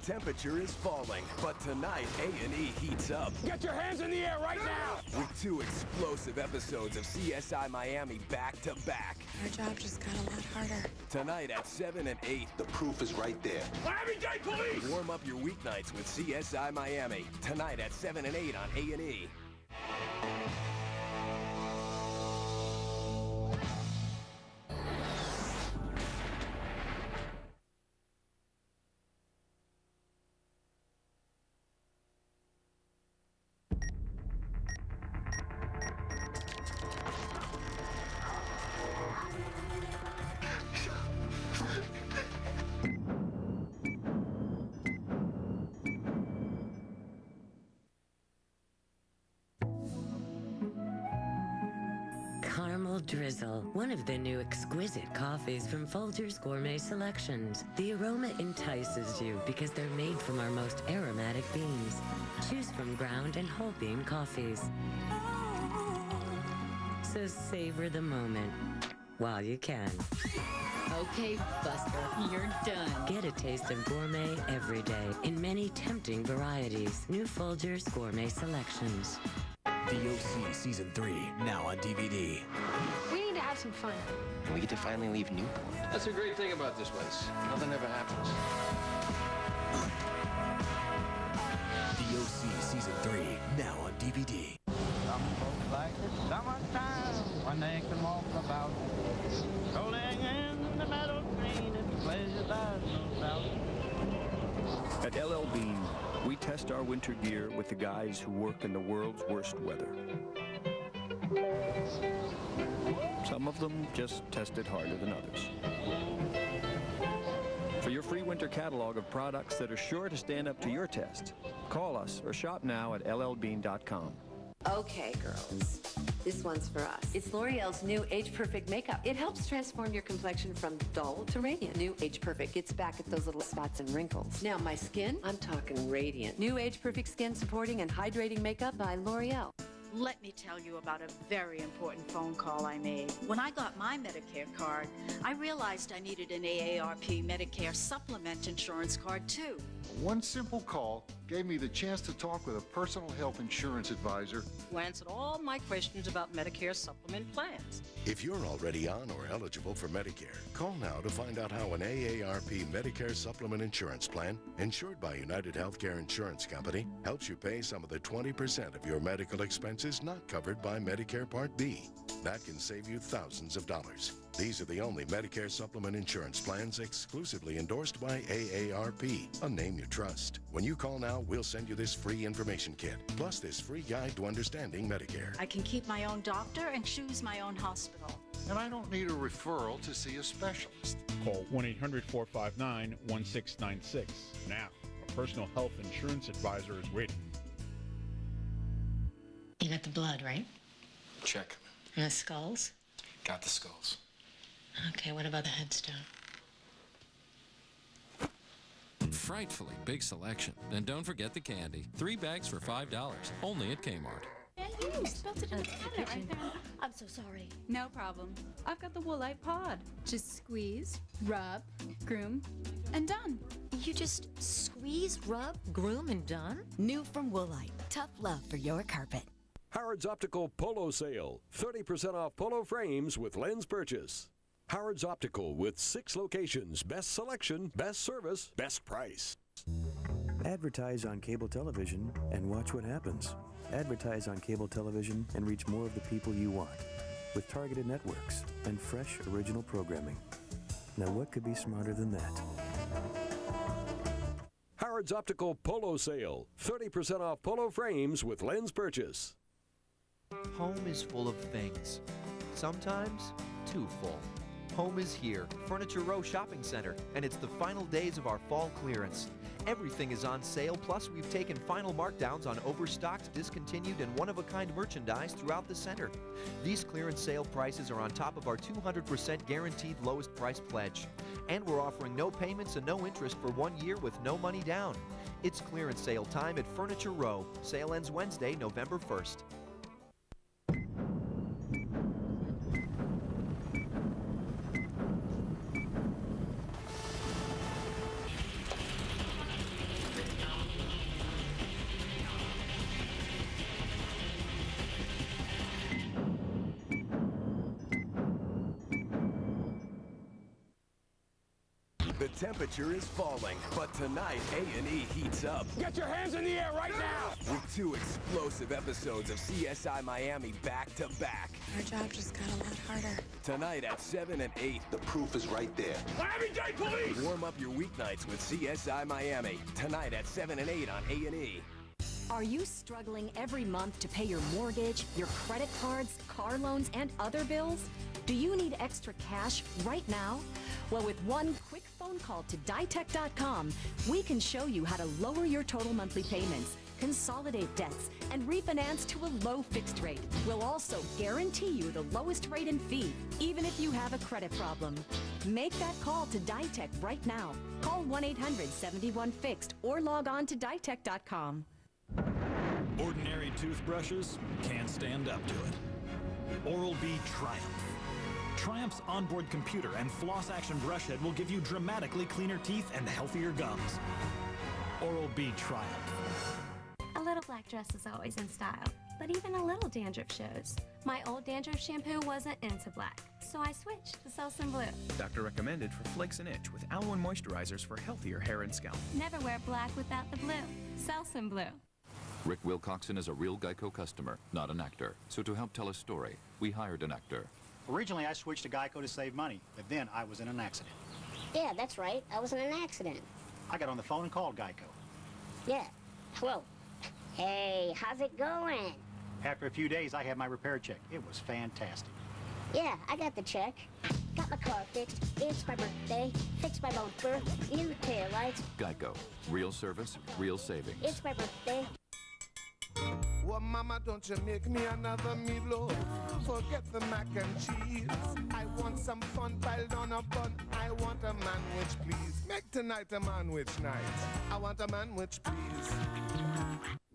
The temperature is falling, but tonight A&E heats up. Get your hands in the air right now! With two explosive episodes of CSI Miami back to back. Our job just got a lot harder. Tonight at 7 and 8. The proof is right there. Miami-Dade Police! Warm up your weeknights with CSI Miami. Tonight at 7 and 8 on A&E. Drizzle, one of the new exquisite coffees from Folgers Gourmet Selections. The aroma entices you because they're made from our most aromatic beans. Choose from ground and whole bean coffees. So savor the moment while you can. Okay, Buster, you're done. Get a taste of gourmet every day in many tempting varieties. New Folgers Gourmet Selections. The OC Season 3, now on DVD. We need to have some fun. We get to finally leave Newport. That's the great thing about this place. Nothing ever happens. The OC Season 3, now on DVD. Some folks like the summertime when they can walk about. Rolling in the meadow green, it's pleasure there's no doubt. At LL Bean, we test our winter gear with the guys who work in the world's worst weather. Some of them just test it harder than others. For your free winter catalog of products that are sure to stand up to your test, call us or shop now at llbean.com. Okay, girls. This one's for us. It's L'Oreal's new Age Perfect makeup. It helps transform your complexion from dull to radiant. New Age Perfect gets back at those little spots and wrinkles. Now, my skin, I'm talking radiant. New Age Perfect skin supporting and hydrating makeup by L'Oreal. Let me tell you about a very important phone call I made. When I got my Medicare card, I realized I needed an AARP Medicare supplement insurance card too. One simple call gave me the chance to talk with a personal health insurance advisor. Who answered all my questions about Medicare supplement plans. If you're already on or eligible for Medicare, call now to find out how an AARP Medicare Supplement Insurance Plan, insured by United Healthcare Insurance Company, helps you pay some of the 20% of your medical expenses not covered by Medicare Part B. That can save you thousands of dollars. These are the only Medicare supplement insurance plans exclusively endorsed by AARP, a name you trust. When you call now, we'll send you this free information kit, plus this free guide to understanding Medicare. I can keep my own doctor and choose my own hospital. And I don't need a referral to see a specialist. Call 1 800 459 1696. Now, a personal health insurance advisor is waiting. You got the blood, right? Check. And the skulls? Got the skulls. Okay, what about the headstone? Frightfully big selection. And don't forget the candy. Three bags for $5, only at Kmart. You spilled it in the cabinet right there. I'm so sorry. No problem. I've got the Woolite pod. Just squeeze, rub, groom, and done. You just squeeze, rub, groom, and done? New from Woolite. Tough love for your carpet. Howard's Optical Polo Sale. 30% off polo frames with lens purchase. Howard's Optical with six locations. Best selection, best service, best price. Advertise on cable television and watch what happens. Advertise on cable television and reach more of the people you want with targeted networks and fresh original programming. Now, what could be smarter than that? Howard's Optical Polo Sale. 30% off polo frames with lens purchase. Home is full of things. Sometimes too full. Home is here, Furniture Row Shopping Center, and it's the final days of our fall clearance. Everything is on sale, plus we've taken final markdowns on overstocked, discontinued, and one-of-a-kind merchandise throughout the center. These clearance sale prices are on top of our 200% guaranteed lowest price pledge. And we're offering no payments and no interest for one year with no money down. It's clearance sale time at Furniture Row. Sale ends Wednesday, November 1st. Temperature is falling, but tonight A&E heats up. Get your hands in the air right now! With two explosive episodes of CSI Miami back to back. Our job just got a lot harder. Tonight at 7 and 8. The proof is right there. Miami-Dade Police! Warm up your weeknights with CSI Miami. Tonight at 7 and 8 on A&E. Are you struggling every month to pay your mortgage, your credit cards, car loans, and other bills? Do you need extra cash right now? Well, with one quick phone call to ditech.com, we can show you how to lower your total monthly payments, consolidate debts, and refinance to a low fixed rate. We'll also guarantee you the lowest rate and fee, even if you have a credit problem. Make that call to Ditech right now. Call 1 800 71 Fixed or log on to ditech.com. Ordinary toothbrushes can't stand up to it. Oral-B Triumph. Triumph's onboard computer and floss action brush head will give you dramatically cleaner teeth and healthier gums. Oral-B Triumph. A little black dress is always in style, but even a little dandruff shows. My old dandruff shampoo wasn't into black, so I switched to Selsun Blue. Doctor recommended for flakes and itch with aloe and moisturizers for healthier hair and scalp. Never wear black without the blue. Selsun Blue. Rick Wilcoxon is a real Geico customer, not an actor. So to help tell a story, we hired an actor. Originally, I switched to Geico to save money, but then I was in an accident. Yeah, that's right. I was in an accident. I got on the phone and called Geico. Yeah. Hello. Hey, how's it going? After a few days, I had my repair check. It was fantastic. Yeah, I got the check. Got my car fixed. It's my birthday. Fixed my bumper. New tail lights. Geico. Real service, real savings. It's my birthday. Mama, don't you make me another meatloaf. Forget the mac and cheese. I want some fun piled on a bun. I want a manwich, please. Make tonight a manwich night. I want a manwich, please.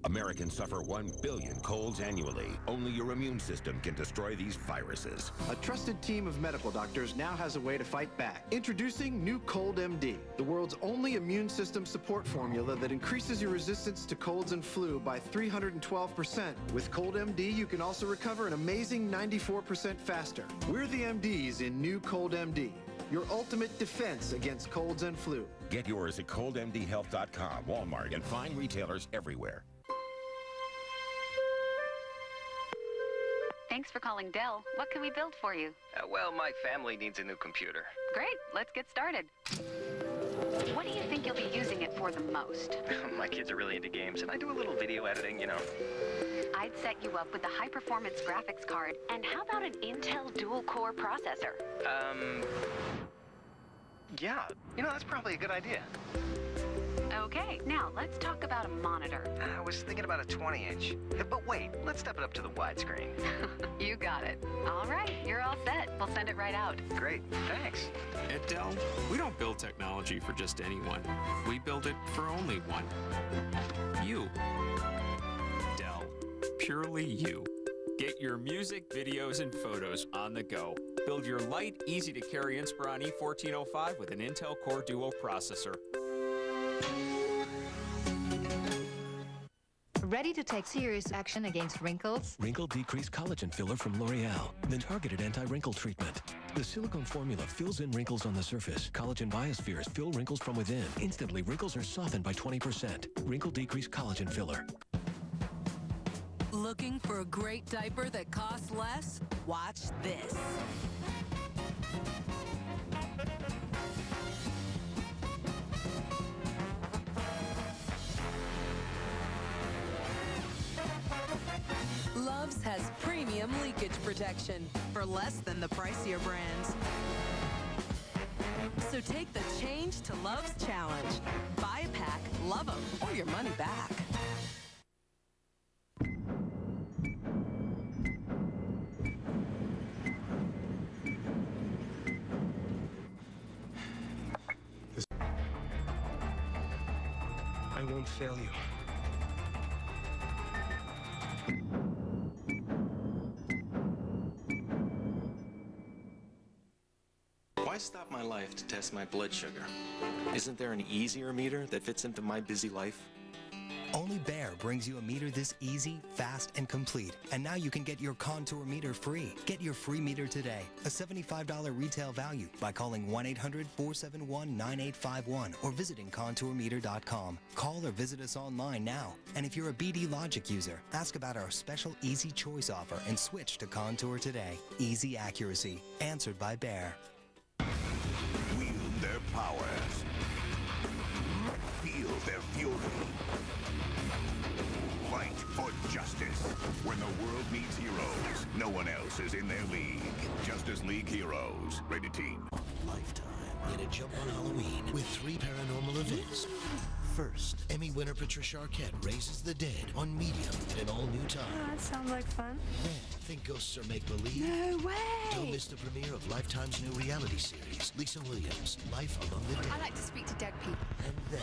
Americans suffer 1 billion colds annually. Only your immune system can destroy these viruses. A trusted team of medical doctors now has a way to fight back. Introducing New Cold MD, the world's only immune system support formula that increases your resistance to colds and flu by 312%. With Cold MD, you can also recover an amazing 94% faster. We're the MDs in New Cold MD, your ultimate defense against colds and flu. Get yours at coldmdhealth.com, Walmart, and fine retailers everywhere. Thanks for calling Dell. What can we build for you? Uh, well, my family needs a new computer. Great, let's get started. What do you think you'll be using it for the most? my kids are really into games, and I do a little video editing, you know. I'd set you up with a high-performance graphics card. And how about an Intel dual-core processor? Um... Yeah, you know, that's probably a good idea. Okay, now let's talk about a monitor. I was thinking about a 20-inch. But wait, let's step it up to the widescreen. you got it. All right, you're all set. We'll send it right out. Great, thanks. At Dell, we don't build technology for just anyone. We build it for only one. You. Dell. Purely you. Get your music, videos, and photos on the go. Build your light, easy to carry Inspiron E1405 with an Intel Core Duo processor. Ready to take serious action against wrinkles? Wrinkle De-Crease Collagen Filler from L'Oreal. The targeted anti-wrinkle treatment. The silicone formula fills in wrinkles on the surface. Collagen biospheres fill wrinkles from within. Instantly, wrinkles are softened by 20%. Wrinkle De-Crease Collagen Filler. Looking for a great diaper that costs less? Watch this. Luvs has premium leakage protection for less than the pricier brands. So take the change to Luvs challenge. Buy a pack, love them, or your money back. Fail you. Why stop my life to test my blood sugar? Isn't there an easier meter that fits into my busy life? Only Bayer brings you a meter this easy, fast, and complete. And now you can get your contour meter free. Get your free meter today, a $75 retail value, by calling 1-800-471-9851 or visiting contourmeter.com. Call or visit us online now. And if you're a BD Logic user, ask about our special Easy Choice offer and switch to Contour today. Easy accuracy. Answered by Bayer. Wield their powers. When the world needs heroes, no one else is in their league. Justice League Heroes. Rated teen. Lifetime. Get a jump on Halloween with three paranormal events. First, Emmy winner Patricia Arquette raises the dead on Medium in an all-new time. Oh, that sounds like fun. Then, think ghosts are make-believe? No way! Don't miss the premiere of Lifetime's new reality series, Lisa Williams, Life Among the Dead. I like to speak to dead people. And then,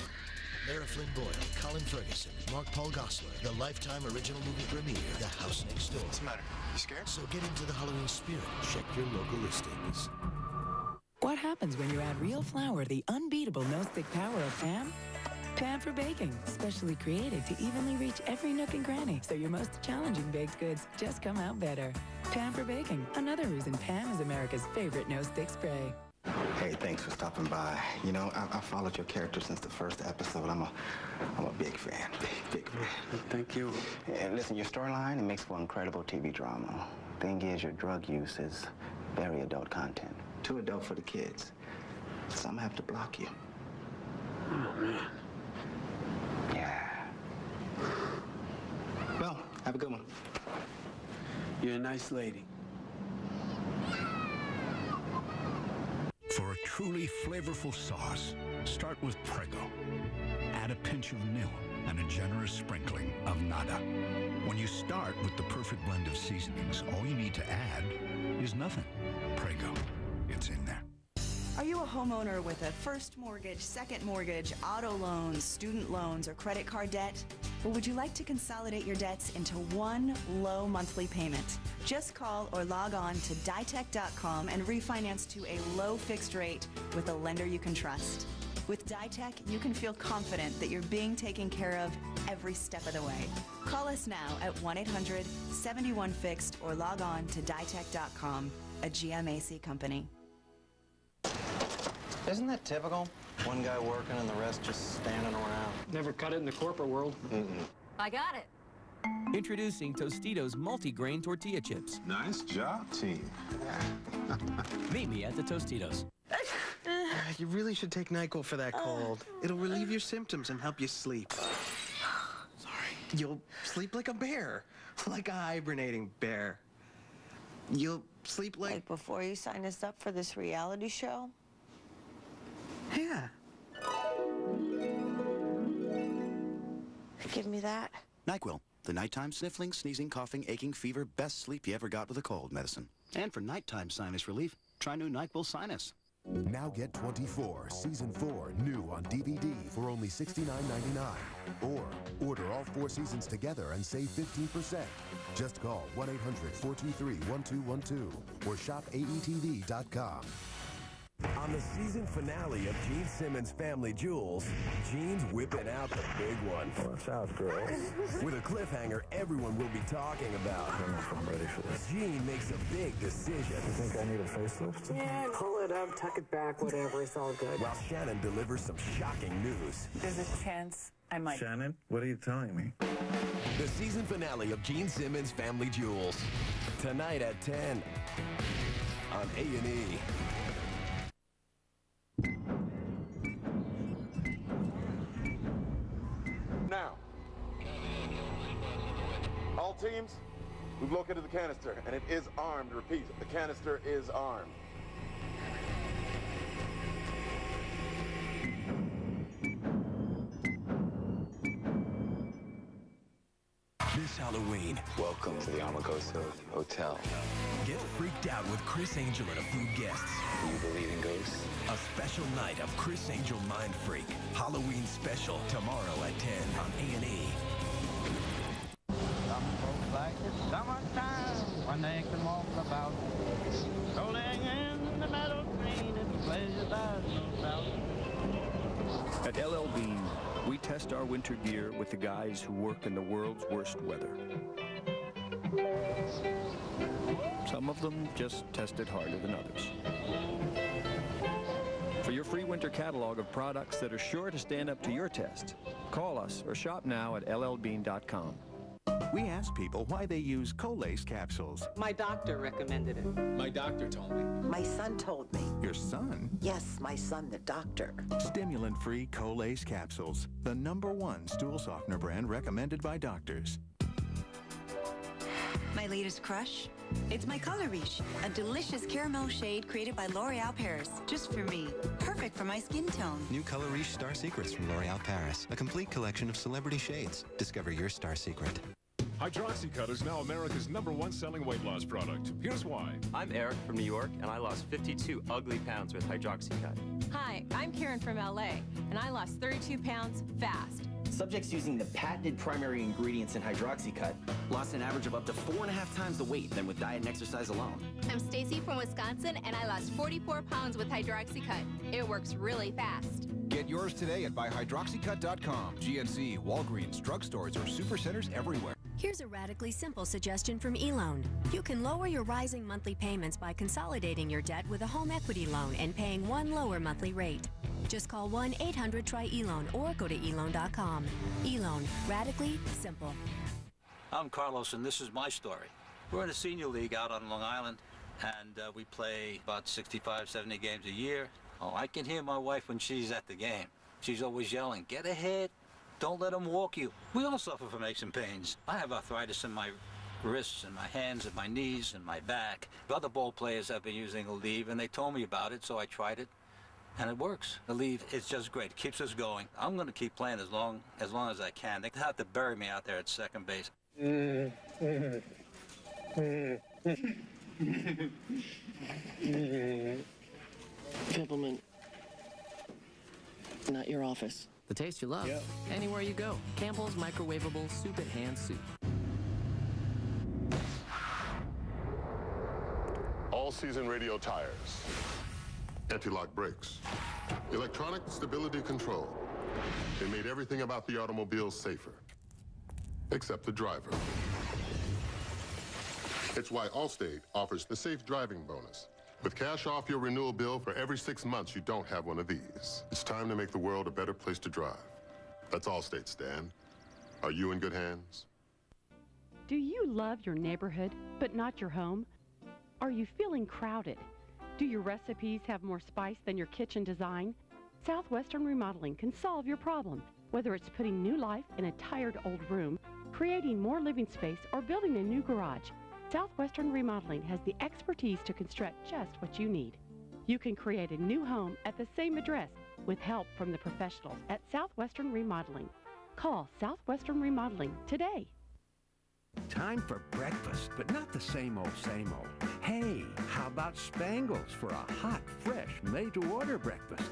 Lara Flynn Boyle, Colin Ferguson, Mark Paul Gosselaar, the Lifetime original movie premiere, The House Next Door. What's the matter? You scared? So get into the Halloween spirit. Check your local listings. What happens when you add real flour to the unbeatable no-stick power of Pam? Pam for baking, specially created to evenly reach every nook and cranny, so your most challenging baked goods just come out better. Pam for baking, another reason Pam is America's favorite no-stick spray. Hey, thanks for stopping by. You know, I, I followed your character since the first episode. I'm a, I'm a big fan. Big, big fan. Thank you. And listen, your storyline, it makes for incredible TV drama. Thing is, your drug use is very adult content. Too adult for the kids. Some have to block you. Oh, man. Yeah. Well, have a good one. You're a nice lady. For a truly flavorful sauce, start with Prego. Add a pinch of nil and a generous sprinkling of nada. When you start with the perfect blend of seasonings, all you need to add is nothing. Prego. It's in there. Are you a homeowner with a first mortgage, second mortgage, auto loans, student loans, or credit card debt? Well, would you like to consolidate your debts into one low monthly payment? Just call or log on to ditech.com and refinance to a low fixed rate with a lender you can trust. With Ditech, you can feel confident that you're being taken care of every step of the way. Call us now at 1 800 71 Fixed or log on to ditech.com, a GMAC company. Isn't that typical? One guy working and the rest just standing around. Never cut it in the corporate world. I got it. Introducing Tostitos multi-grain tortilla chips. Nice job, team. Meet me at the Tostitos. You really should take NyQuil for that cold. It'll relieve your symptoms and help you sleep. Sorry. You'll sleep like a bear. Like a hibernating bear. You'll sleep like... Like before you sign us up for this reality show? Yeah. Give me that. NyQuil, the nighttime sniffling, sneezing, coughing, aching, fever, best sleep you ever got with a cold medicine. And for nighttime sinus relief, try new NyQuil Sinus. Now get 24, Season 4, new on DVD for only $69.99. Or order all four seasons together and save 15%. Just call 1-800-423-1212 or shop AETV.com. On the season finale of Gene Simmons' Family Jewels, Gene's whipping out the big one. Watch out, girls. With a cliffhanger everyone will be talking about. I don't know if I'm ready for this. Gene makes a big decision. You think I need a facelift? Yeah, pull it up, tuck it back, whatever. It's all good. While Shannon delivers some shocking news. There's a chance I might. Shannon, what are you telling me? The season finale of Gene Simmons' Family Jewels. Tonight at 10 on A&E. We've located the canister, and it is armed. Repeat, the canister is armed. This Halloween, Welcome to the Amargosa Hotel. get freaked out with Criss Angel and a few guests. Do you believe in ghosts? A special night of Criss Angel Mindfreak. Halloween special tomorrow at 10 on A&E. Some folks like it summertime when they can walk about. Rolling in the meadow green, it's a pleasure there's no doubt. At LL Bean, We test our winter gear with the guys who work in the world's worst weather. Some of them just test it harder than others. For your free winter catalog of products that are sure to stand up to your test, call us or shop now at llbean.com. We asked people why they use Colace capsules. My doctor recommended it. My doctor told me. My son told me. Your son? Yes, my son, the doctor. Stimulant-free Colace capsules. The number one stool softener brand recommended by doctors. My latest crush? It's my Color Riche, a delicious caramel shade created by L'Oreal Paris, just for me. Perfect for my skin tone. New Color Riche Star Secrets from L'Oreal Paris. A complete collection of celebrity shades. Discover your star secret. Hydroxycut is now America's number one selling weight loss product. Here's why. I'm Eric from New York, and I lost 52 ugly pounds with Hydroxycut. Hi, I'm Karen from LA, and I lost 32 pounds fast. Subjects using the patented primary ingredients in Hydroxycut lost an average of up to four and a half times the weight than with diet and exercise alone. I'm Stacy from Wisconsin, and I lost 44 pounds with Hydroxycut. It works really fast. Get yours today at buyhydroxycut.com. GNC, Walgreens, drugstores, or supercenters everywhere. Here's a radically simple suggestion from eLoan. You can lower your rising monthly payments by consolidating your debt with a home equity loan and paying one lower monthly rate. Just call 1 800 TRY eLoan or go to eLoan.com. eLoan, radically simple. I'm Carlos, and this is my story. We're in a senior league out on Long Island, and uh, we play about 65, 70 games a year. Oh, I can hear my wife when she's at the game. She's always yelling, get ahead, don't let them walk you. We all suffer from aches and pains. I have arthritis in my wrists and my hands and my knees and my back. Other ball players have been using Aleve, and they told me about it, so I tried it. And it works. Aleve, is just great. It keeps us going. I'm going to keep playing as long as long as I can. They have to bury me out there at second base. Peppermint. Not your office. The taste you love. Anywhere you go. Campbell's microwavable soup at hand soup. All-season radio tires. Anti-lock brakes. Electronic stability control. They made everything about the automobile safer. Except the driver. It's why Allstate offers the safe driving bonus. With cash off your renewal bill for every six months you don't have one of these. It's time to make the world a better place to drive. That's all Allstate, Stan. Are you in good hands? Do you love your neighborhood, but not your home? Are you feeling crowded? Do your recipes have more spice than your kitchen design? Southwestern Remodeling can solve your problem, whether it's putting new life in a tired old room, creating more living space, or building a new garage. Southwestern Remodeling has the expertise to construct just what you need. You can create a new home at the same address with help from the professionals at Southwestern Remodeling. Call Southwestern Remodeling today. Time for breakfast, but not the same old, same old. Hey, how about Spangles for a hot, fresh, made-to-order breakfast?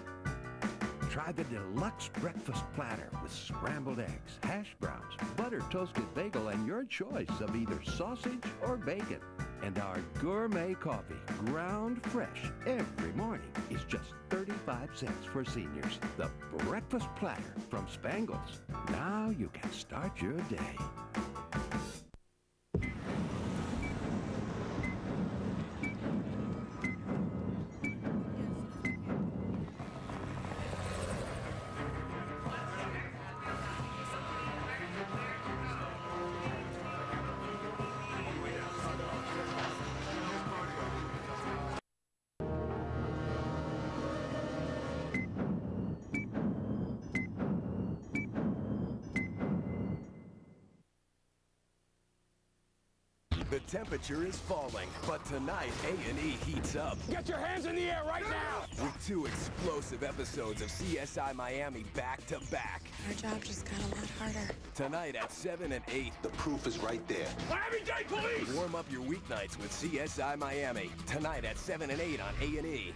Try the deluxe breakfast platter with scrambled eggs, hash browns, butter toasted bagel, and your choice of either sausage or bacon. And our gourmet coffee, ground fresh every morning, is just 35 cents for seniors. The breakfast platter from Spangles. Now you can start your day. Temperature is falling, but tonight A&E heats up. Get your hands in the air right now! With two explosive episodes of CSI Miami back to back. Our job just got a lot harder. Tonight at 7 and 8. The proof is right there. Miami-Dade Police! Warm up your weeknights with CSI Miami. Tonight at 7 and 8 on A&E.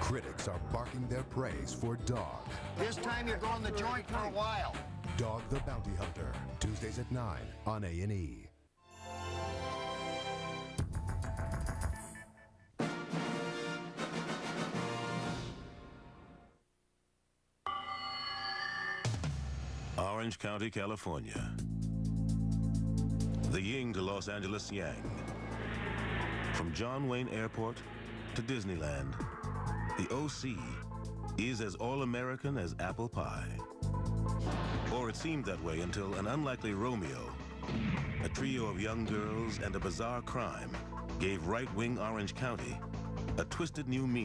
Critics are barking their praise for Dog. This time you're going the joint for a while. Dog the Bounty Hunter. Tuesdays at 9 on A&E. Orange County, California. The Ying to Los Angeles Yang. From John Wayne Airport to Disneyland, the OC is as all-American as apple pie. Or it seemed that way until an unlikely Romeo, a trio of young girls and a bizarre crime, gave right-wing Orange County a twisted new meaning.